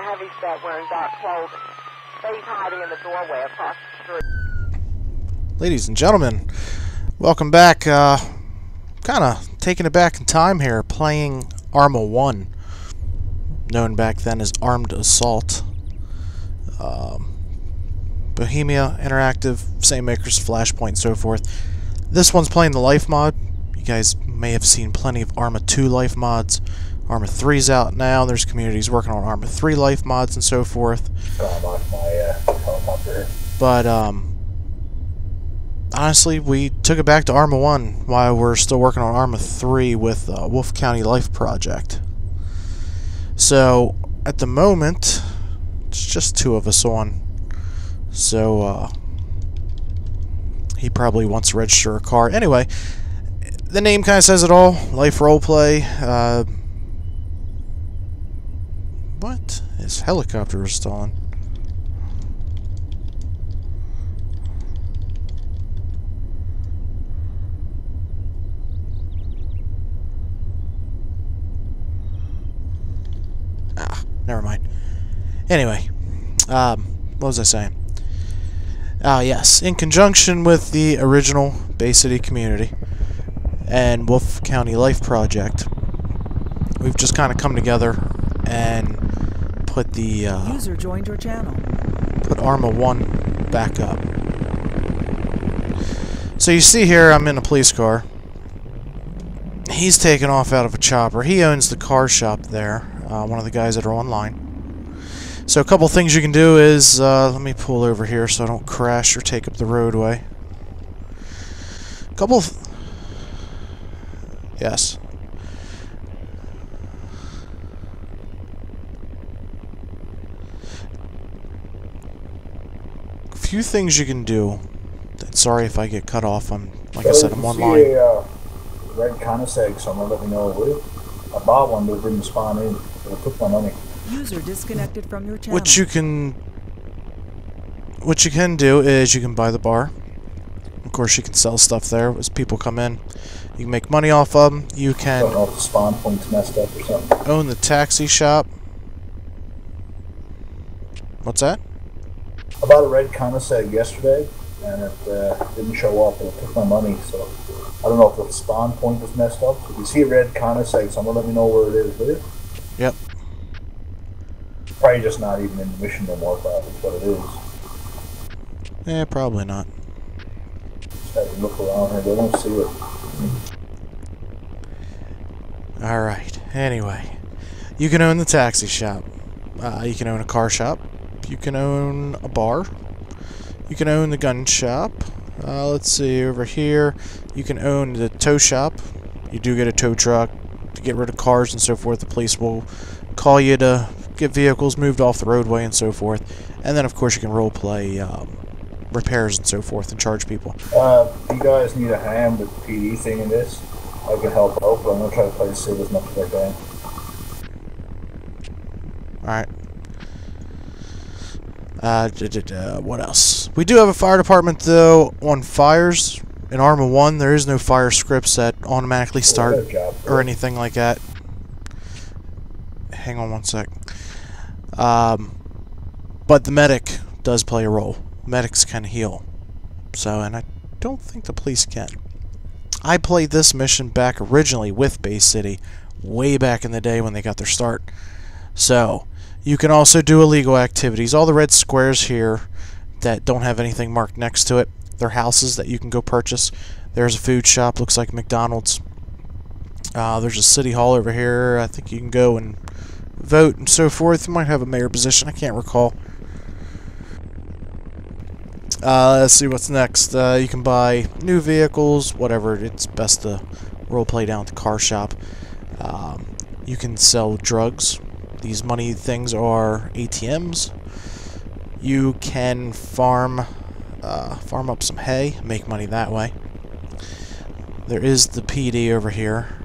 a heavy set wearing dark clothing. He's hiding in the doorway across the street. Ladies and gentlemen, welcome back. Uh, kind of taking it back in time here, playing Arma 1, known back then as Armed Assault. Um, Bohemia Interactive, same makers, Flashpoint, and so forth. This one's playing the Life mod. You guys may have seen plenty of Arma 2 Life mods. Arma 3's out now. There's communities working on Arma 3 Life mods and so forth. But, um, honestly, we took it back to Arma 1 while we're still working on Arma 3 with uh, Wolfe County Life Project. So, at the moment, it's just two of us on. So, uh, he probably wants to register a car. Anyway, the name kind of says it all. Life roleplay. Uh, what? His helicopter is stolen. Ah, never mind. Anyway, um, what was I saying? Ah, yes. In conjunction with the original Bay City community and Wolfe County Life Project, we've just kind of come together and put the uh, User joined your channel. put Arma 1 back up. So you see here, I'm in a police car. He's taken off out of a chopper. He owns the car shop there, uh, one of the guys that are online. So a couple things you can do is, uh, let me pull over here so I don't crash or take up the roadway. A Couple. Yes. Few things you can do. Sorry if I get cut off. I'm like I said, I'm online. See a uh, red Koenigsegg somewhere, let me know what. I bought one, but it didn't spawn in. So it took my money. User disconnected from your channel. What you can, what you can do is you can buy the bar. Of course, you can sell stuff there as people come in. You can make money off of them. You I don't know can the spawn point's messed up or something. own the taxi shop. What's that? I bought a red Koenigsegg yesterday, and it uh, didn't show up, and it took my money, so I don't know if the spawn point was messed up. If you see a red Koenigsegg, someone let me know where it is, will you? Yep. Probably just not even in the mission no more, probably, what it is. Eh, probably not. Just have to look around here, They I don't see it. Alright, anyway. You can own the taxi shop. Uh, you can own a car shop. You can own a bar. You can own the gun shop. Uh, let's see, over here, you can own the tow shop. You do get a tow truck to get rid of cars and so forth. The police will call you to get vehicles moved off the roadway and so forth. And then, of course, you can role play um, repairs and so forth and charge people. Uh, you guys need a hand with the PD thing in this, I can help out, but I'm going to try to play safe as much as I can. Alright. Uh, d -d -d what else? We do have a fire department, though, on fires. In Arma 1, there is no fire scripts that automatically start job. or anything like that. Hang on one sec. Um, but the medic does play a role. Medics can heal. So, and I don't think the police can. I played this mission back originally with Bay City, way back in the day when they got their start. So, you can also do illegal activities. All the red squares here that don't have anything marked next to it, they're houses that you can go purchase. There's a food shop, looks like McDonald's. Uh, there's a city hall over here. I think you can go and vote and so forth. You might have a mayor position. I can't recall. Uh, let's see what's next. Uh, you can buy new vehicles, whatever. It's best to role play down at the car shop. Um, you can sell drugs. These money things are ATMs. You can farm, uh, farm up some hay, make money that way. There is the PD over here.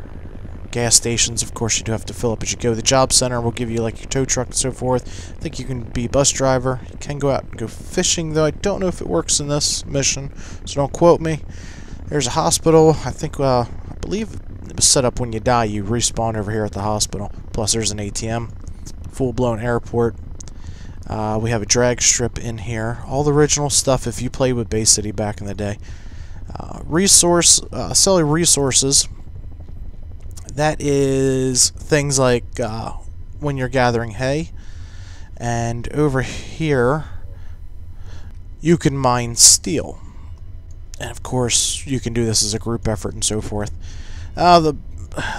Gas stations, of course, you do have to fill up as you go. The job center will give you like your tow truck and so forth. I think you can be bus driver. You can go out and go fishing, though I don't know if it works in this mission, so don't quote me. There's a hospital. I think, uh, I believe set up when you die. You respawn over here at the hospital. Plus, there's an ATM. full-blown airport. Uh, we have a drag strip in here. All the original stuff if you played with Bay City back in the day. Uh, resource, uh, resources. That is things like uh, when you're gathering hay. And over here, you can mine steel. And of course, you can do this as a group effort and so forth. Uh, the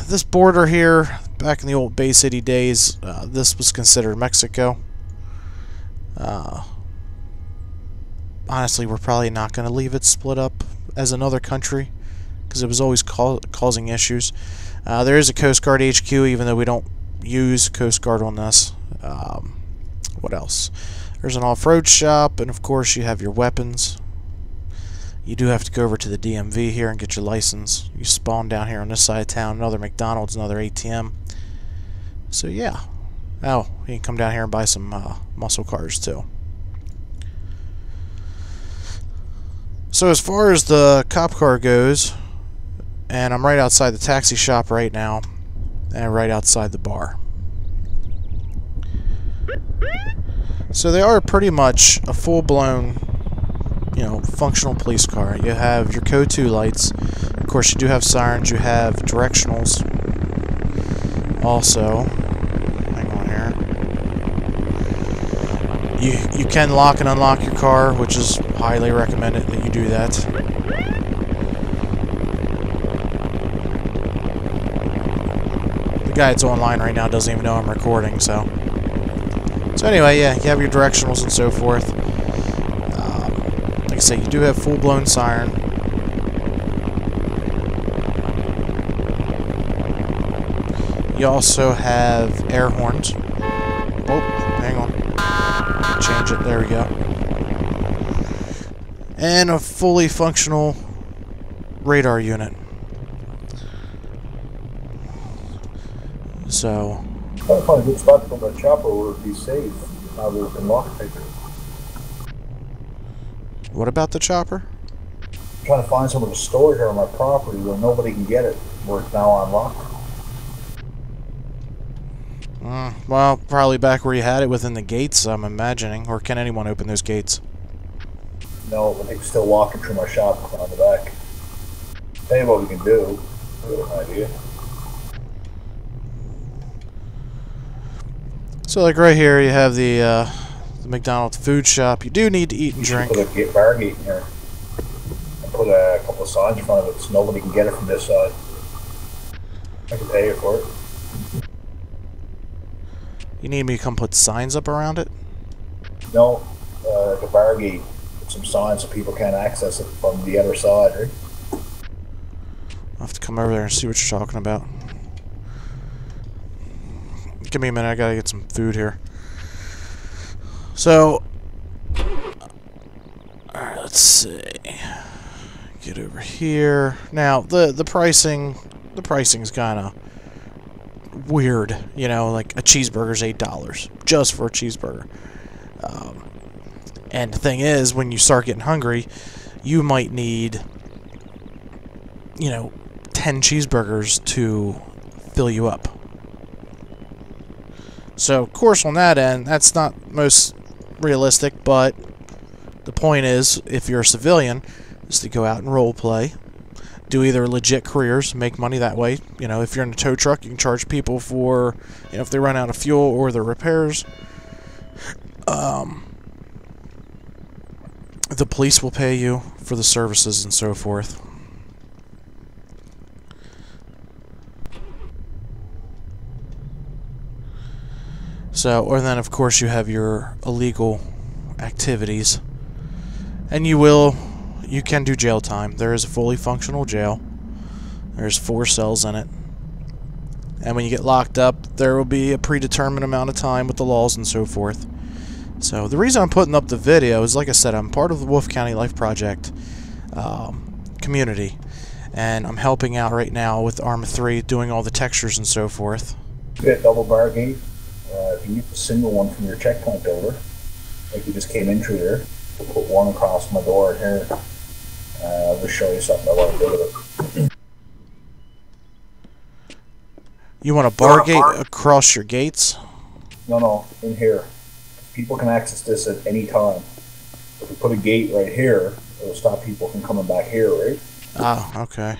this border here, back in the old Bay City days, uh, this was considered Mexico. Uh, honestly, we're probably not going to leave it split up as another country because it was always causing issues. Uh, there is a Coast Guard HQ, even though we don't use Coast Guard on this. Um, what else? There's an off-road shop, and of course you have your weapons. You do have to go over to the DMV here and get your license. You spawn down here on this side of town, another McDonald's, another ATM. So yeah. Oh, you can come down here and buy some uh, muscle cars too. So as far as the cop car goes, and I'm right outside the taxi shop right now, and right outside the bar. So they are pretty much a full-blown you know, functional police car. You have your code 2 lights. Of course, you do have sirens. You have directionals. Also, hang on here. You you can lock and unlock your car, which is highly recommended that you do that. The guy that's online right now doesn't even know I'm recording, so. So anyway, yeah, you have your directionals and so forth. Say, you do have full-blown siren. You also have air horns. Oh, hang on. Change it. There we go. And a fully functional radar unit. So. I'll find a good spot to put my chopper where it'd be safe. Uh, now that it's in lockpick. What about the chopper? I'm trying to find somewhere to store it here on my property where nobody can get it, where it's now unlocked. Mm, well, probably back where you had it within the gates, I'm imagining. Or can anyone open those gates? No, but they can still walk it through my shop on the back. Tell you what we can do. An idea. So, like right here, you have the uh, the McDonald's food shop. You do need to eat and drink. Put a gate in. And put a couple of signs in front of it so nobody can get it from this side. I can pay you for it. You need me to come put signs up around it? No, uh, a bar gate. Put some signs so people can't access it from the other side, right? I'll have to come over there and see what you're talking about. Give me a minute, I gotta get some food here. So, let's see. Get over here. Now, the the pricing, the pricing's kind of weird. You know, like a cheeseburger's eight dollars just for a cheeseburger. Um, and the thing is, when you start getting hungry, you might need, you know, ten cheeseburgers to fill you up. So, of course, on that end, that's not most realistic, but the point is, if you're a civilian, is to go out and role play, do either legit careers, make money that way. You know, if you're in a tow truck, you can charge people for, you know, if they run out of fuel or the repairs. Um, the police will pay you for the services and so forth. So, or then of course you have your illegal activities. And you will, you can do jail time. There is a fully functional jail. There's four cells in it. And when you get locked up, there will be a predetermined amount of time with the laws and so forth. So the reason I'm putting up the video is, like I said, I'm part of the Wolfe County Life Project um, community. And I'm helping out right now with Arma 3, doing all the textures and so forth. Get double bar. Uh, if you use a single one from your checkpoint builder, like you just came in through there, we'll put one across my door here. Uh, I'll just show you something I want to do with it. You want a bar gate across your gates? No, no, in here. People can access this at any time. If we put a gate right here, it'll stop people from coming back here, right? Oh, okay.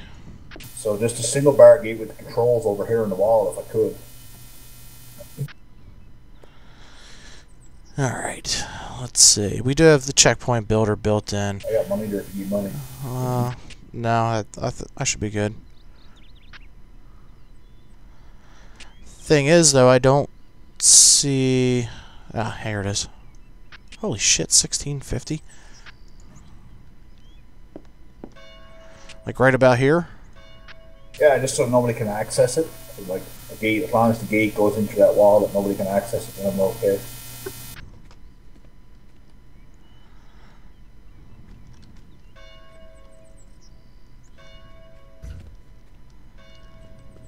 So just a single bar gate with the controls over here in the wall, if I could. All right. Let's see. We do have the checkpoint builder built in. I got money to you money. Uh, no, I I, th- I should be good. Thing is, though, I don't see. Ah, here it is. Holy shit, sixteen fifty. Like right about here. Yeah, just so nobody can access it. Like a gate, as long as the gate goes into that wall that nobody can access it, then I'm okay.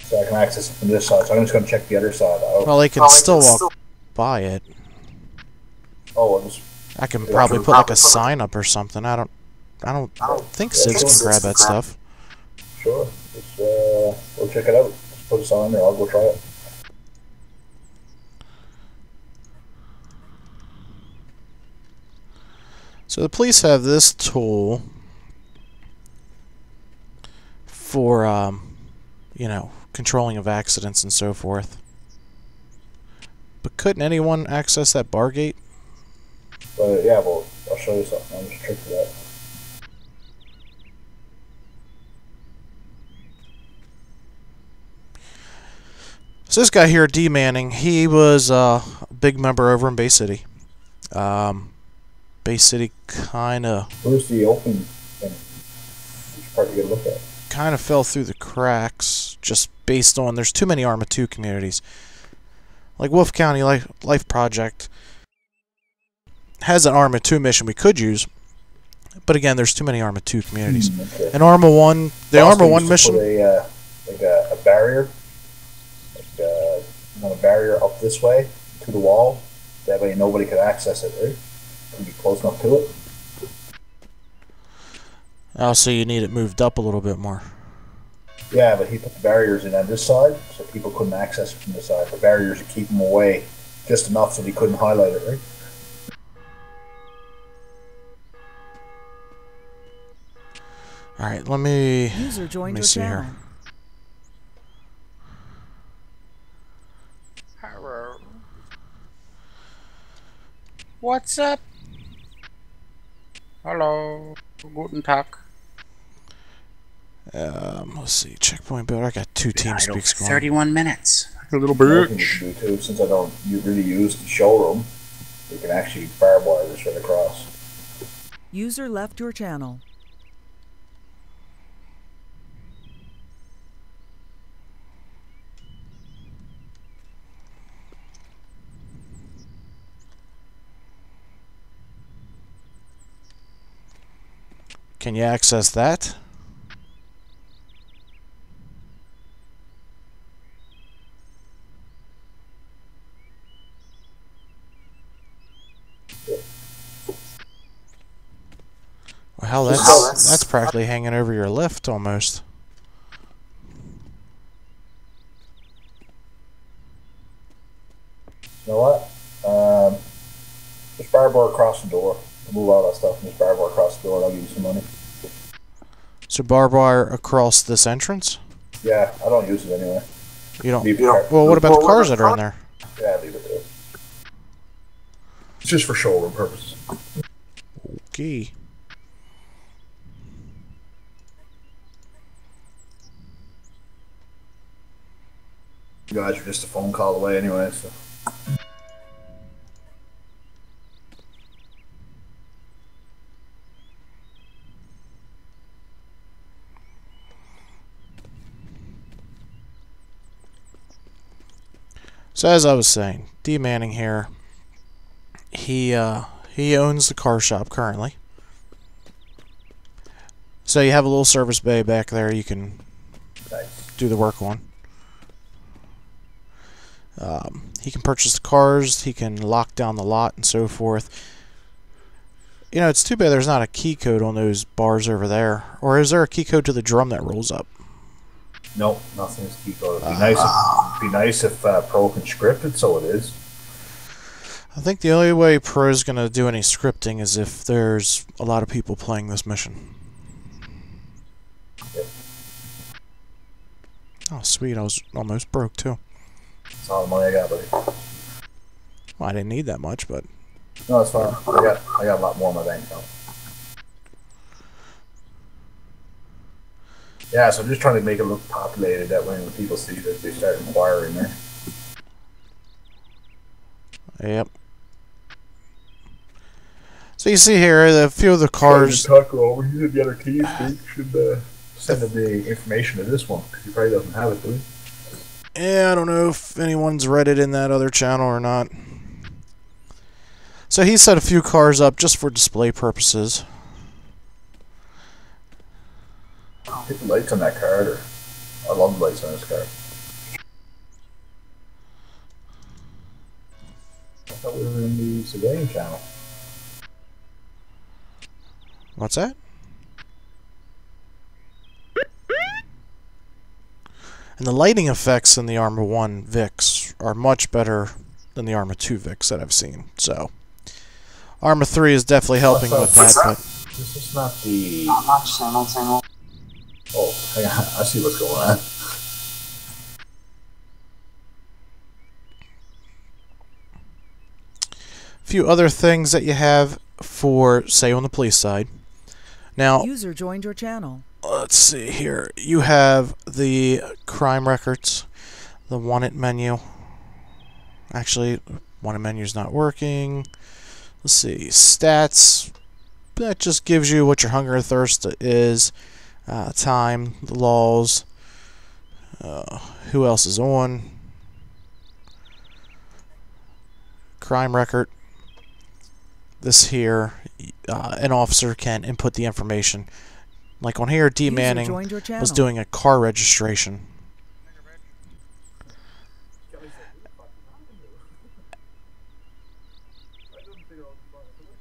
So I can access it from this side. So I'm just going to check the other side out. Well, they can still walk by it. oh, I'll I can Yeah, probably put like a sign up or something. I don't. I don't think Yeah, Sids can grab that stuff. sure. Just uh, go check it out. Just put a sign there. I'll go try it. So the police have this tool for, um, you know, controlling of accidents and so forth. But couldn't anyone access that bar gate? But yeah, well, I'll show you something. I'm just trick for that. So this guy here, D Manning, he was uh, a big member over in Bay City. Um, Bay City kind of Where's the open thing? Which part you gotta look at? Kind of fell through the cracks just based on there's too many Arma 2 communities. Like Wolfe County Life, Life Project has an Arma 2 mission we could use, but again, there's too many Arma 2 communities. Okay. And Arma 1, the Arma 1 used to mission, a, uh, like a, a barrier, like uh, you know, a barrier up this way to the wall. That way nobody could access it, right? Can be close enough to it. Also you need it moved up a little bit more. Yeah, but he put the barriers in on this side, so people couldn't access it from this side. The barriers would keep them away just enough so they couldn't highlight it, right? Alright, let me... User Let joined me your see channel. here. Hello. What's up? Hello. Guten Tag. Um, let's see, checkpoint builder. I got two team Idle speaks going. 31 minutes. A little Another thing bitch. you do too, since I don't u- really use the showroom, we can actually barbed wire this right across. User left your channel. Can you access that? Well, hell, that's Oh, that's- that's practically hanging over your lift almost. You know what? Um, just barbed wire across the door. Move all that stuff and just barbed wire across the door and I'll give you some money. So barbed wire across this entrance? Yeah, I don't use it anyway. You don't. Leave it there. Well, what about the cars that are in there? Yeah, leave it there. It's just for showroom purposes. Okay. You guys are just a phone call away anyway, so. So as I was saying, D Manning here. He uh, he owns the car shop currently. So you have a little service bay back there you can Nice. do the work on. Um, he can purchase the cars. He can lock down the lot and so forth. You know, it's too bad there's not a key code on those bars over there. Or is there a key code to the drum that rolls up? Nope, nothing's key code. It'd be nice if, it'd be nice if uh, Pro can script it so it is. I think the only way Pro is gonna do any scripting is if there's a lot of people playing this mission. Oh, sweet! I was almost broke too. That's all the money I got, buddy. Well, I didn't need that much, but No, it's fine. I got I got a lot more in my bank account. Yeah, so I'm just trying to make it look populated. That way, when people see that, they start inquiring there. yep. So you see here, a few of the cars. Tucker over. In the other team. Should uh, send him the information to this one because he probably doesn't have it, do he? Yeah, I don't know if anyone's read it in that other channel or not. So he set a few cars up just for display purposes. Hit the lights on that card, or I love the lights on this car. I thought we were in the civilian channel. What's that? And the lighting effects in the Arma 1 VIX are much better than the Arma 2 VIX that I've seen. So, Arma 3 is definitely helping with that, but This is not the. Not much, same old, same old. Oh, hang on. I see what's going on. a few other things that you have for, say, on the police side. Now, User joined your channel. Let's see here. You have the crime records, the wanted menu. Actually, wanted menu is not working. Let's see, stats. That just gives you what your hunger and thirst is, uh, time, the laws, uh, who else is on, crime record. This here, uh, an officer can input the information. Like on here, D Manning joined your channel. was doing a car registration.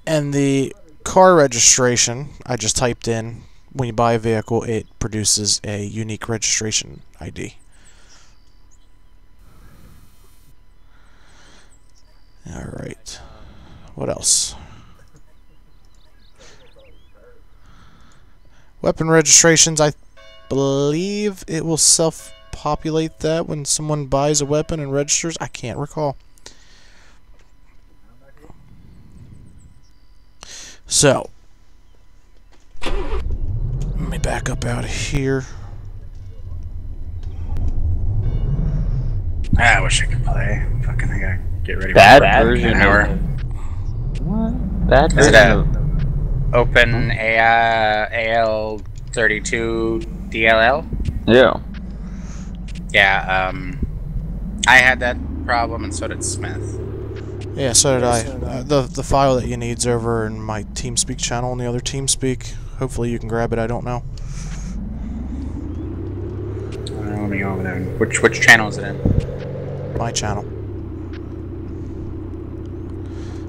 And the car registration, I just typed in, when you buy a vehicle, it produces a unique registration ID. Alright. What else? Weapon registrations, I believe it will self populate that when someone buys a weapon and registers. I can't recall. So, let me back up out of here. I wish I could play. Fucking, I gotta get ready. Bad for version an hour. what? Bad Is it version a- of Open AI AL thirty two DLL. yeah. Yeah. Um, I had that problem, and so did Smith. Yeah, so did I. Uh, the the file that you need's over in my TeamSpeak channel on the other TeamSpeak. Hopefully you can grab it. I don't know. Uh, let me go over there. Which which channel is it in? my channel.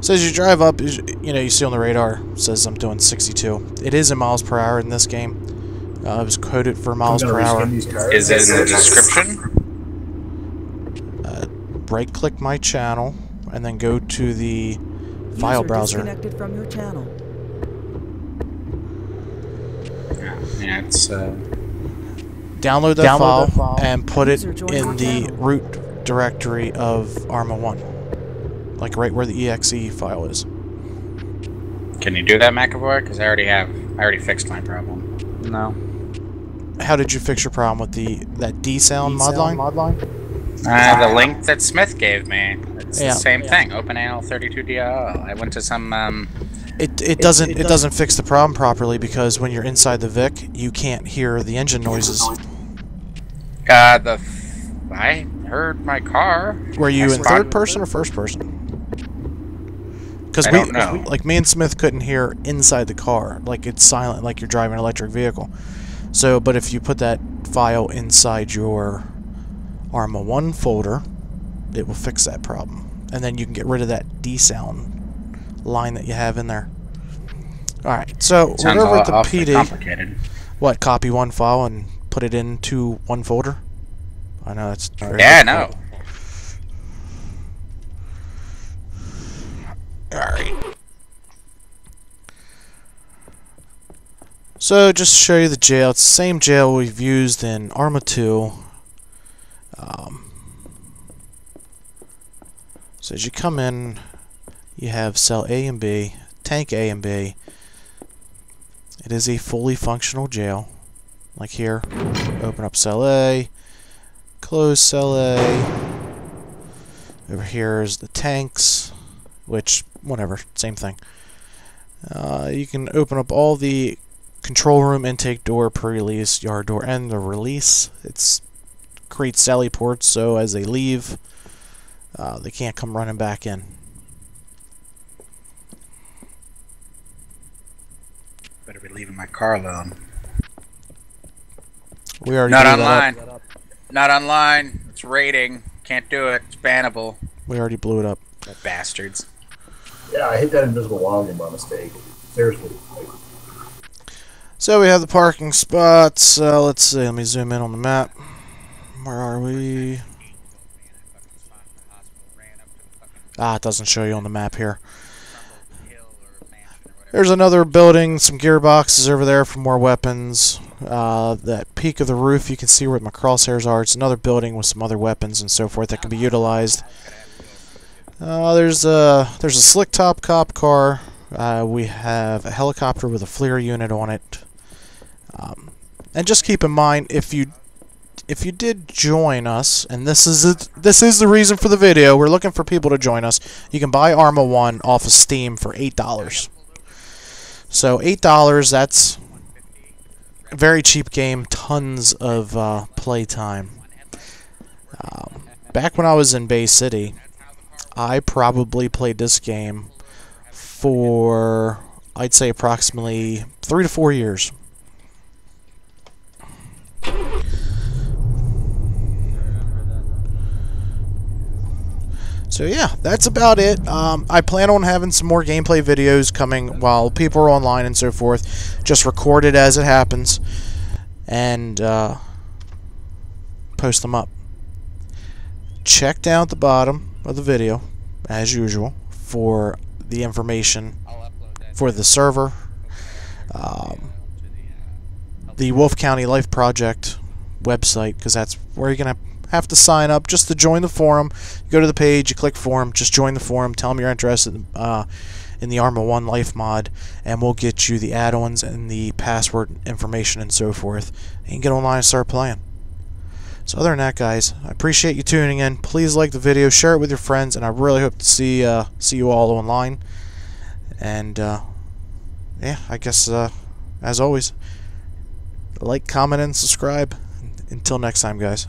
So as you drive up, you know, you see on the radar says I'm doing 62. It is in miles per hour in this game. Uh, it was coded for miles per hour. reskin these cards. Is it in the description? Right click my channel and then go to the file User browser. disconnected from your channel. Yeah, yeah it's uh, Download that Download file, that file. and put it User joined in the channel. root directory of Arma 1. Like right where the exe file is. Can you do that, McAvoy? Because I already have. I already fixed my problem. No. How did you fix your problem with the that D sound mod line? Uh, the link that Smith gave me. It's Yeah. the same thing. OpenAL32DLL. I went to some. Um, It, it doesn't it doesn't fix the problem properly because when you're inside the Vic, you can't hear the engine noises. uh, the. F- I heard my car. Were you I in third person or first person? Because we, like me and Smith couldn't hear inside the car, like it's silent, like you're driving an electric vehicle. So, but if you put that file inside your Arma One folder, it will fix that problem, and then you can get rid of that D sound line that you have in there. All right, so we're over at the PD. What? Copy one file and put it into one folder? I know that's Yeah, no. Alright. So, just to show you the jail, it's the same jail we've used in Arma 2. Um, so, as you come in, you have cell A and B, tank A and B. It is a fully functional jail. Like here, open up cell A, close cell A. Over here is the tanks, which, whatever, same thing. Uh, you can open up all the control room intake door, pre-release, yard door, and the release. It's creates sally ports, so as they leave, uh, they can't come running back in. Better be leaving my car alone. We already Not blew that up. online. Not online. It's raiding. Can't do it. It's bannable. We already blew it up. Bastards. Yeah, I hit that invisible volume by mistake. Seriously. So we have the parking spots. Uh, let's see. Let me zoom in on the map. Where are we? Ah, it doesn't show you on the map here. There's another building, some gearboxes over there for more weapons. Uh, that peak of the roof, you can see where my crosshairs are. It's another building with some other weapons and so forth that can be utilized. Uh, there's a there's a slick top cop car. Uh, we have a helicopter with a FLIR unit on it. Um, and just keep in mind if you if you did join us, and this is this is the reason for the video. We're looking for people to join us. You can buy Arma One off of Steam for eight dollars. So eight dollars. That's a very cheap game. Tons of uh, play time. Um, back when I was in Bay City, I probably played this game for I'd say approximately three to four years. So yeah, that's about it. Um, I plan on having some more gameplay videos coming while people are online and so forth. Just record it as it happens and uh, post them up. Check down at the bottom of the video, as usual, for the information for the server, um, the Wolfe County Life Project website, because that's where you're going to have to sign up just to join the forum. You go to the page, you click forum, just join the forum, tell them you're interested uh, in the Arma 1 Life mod, and we'll get you the add-ons and the password information and so forth. And you can get online and start playing. So other than that, guys, I appreciate you tuning in. Please like the video, share it with your friends, and I really hope to see uh, see you all online. And uh, yeah, I guess uh, as always, like, comment, and subscribe. Until next time, guys.